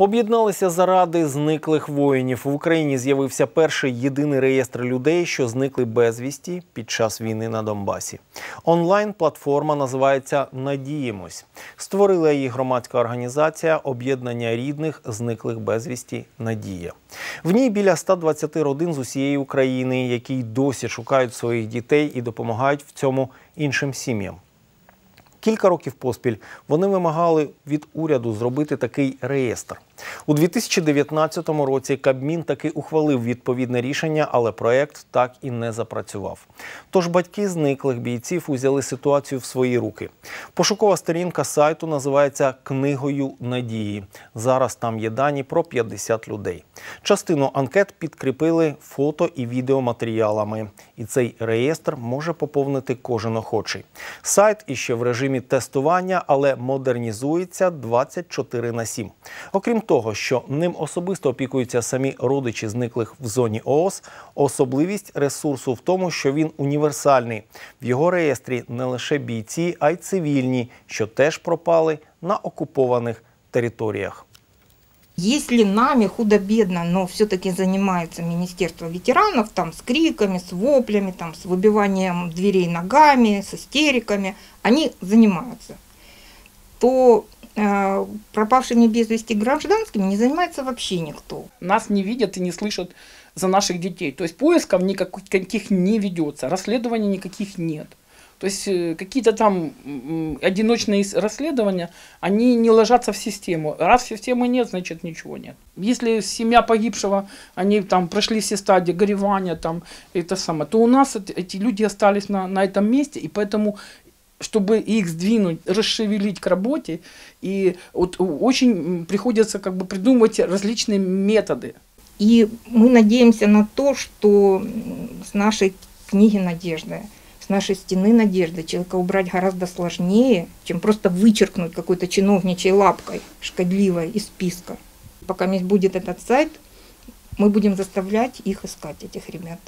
Об'єдналися заради зниклих воїнів. В Україні з'явився перший єдиний реєстр людей, що зникли безвісті під час війни на Донбасі. Онлайн-платформа називається Надіємось. Створила її громадська організація об'єднання рідних зниклих безвісті Надія. В ній біля 120 родин з усієї України, які й досі шукають своїх дітей і допомагають в цьому іншим сім'ям. Кілька років поспіль вони вимагали від уряду зробити такий реєстр. У 2019 році Кабмін таки ухвалив відповідне рішення, але проект так і не запрацював. Тож батьки зниклих бійців узяли ситуацію в свої руки. Пошукова сторінка сайту називається Книгою надії. Зараз там є дані про 50 людей. Частину анкет підкріпили фото і відеоматеріалами. І цей реєстр може поповнити кожен охочий. Сайт іще в режимі тестування, але модернізується 24 на 7. Окрім того, що ним особисто опікуються самі родичі зниклих в зоні ООС, особливість ресурсу в тому, що він універсальний. В його реєстрі не лише бійці, а й цивільні, що теж пропали на окупованих територіях. Если нами худо-бедно, но все-таки занимается Министерство ветеранов, там с криками, с воплями, там с выбиванием дверей ногами, с истериками, они занимаются, то э, пропавшими без вести гражданскими не занимается вообще никто. Нас не видят и не слышат за наших детей. То есть поисков никаких не ведется, расследований никаких нет. То есть э, какие-то там одиночные расследования, они не ложатся в систему. Раз системы нет, значит ничего нет. Если семья погибшего, они там прошли все стадии горевания, там, это самое, то у нас эт- эти люди остались на, на этом месте, и поэтому чтобы их сдвинуть, расшевелить к работе, и вот очень приходится как бы придумывать различные методы. И мы надеемся на то, что с нашей книги «Надежда», нашей стены надежды человека убрать гораздо сложнее, чем просто вычеркнуть какой-то чиновничьей лапкой шкодливой из списка. Пока будет этот сайт, мы будем заставлять их искать, этих ребят.